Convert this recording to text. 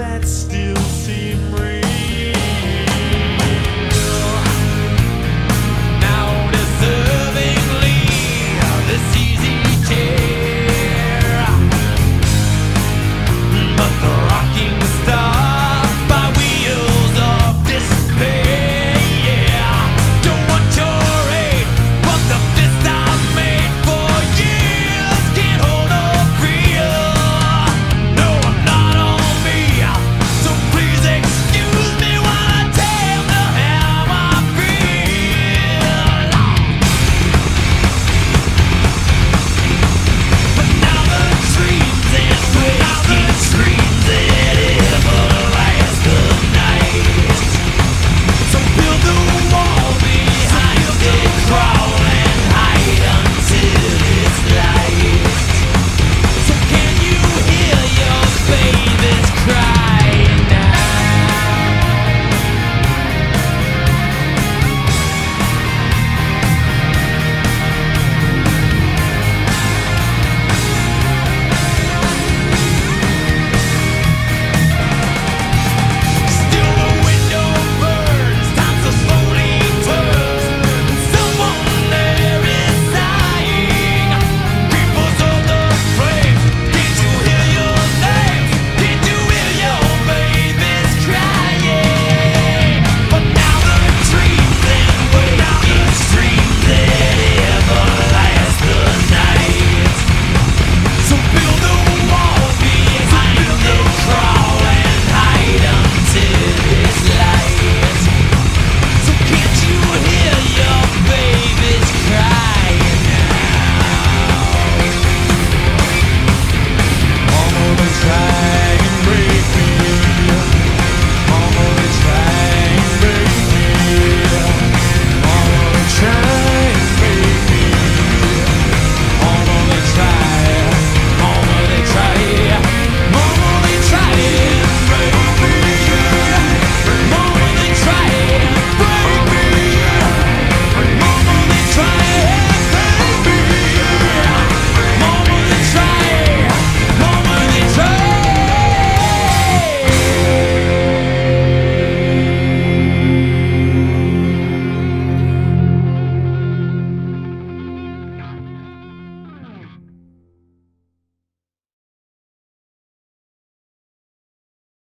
that still seem real.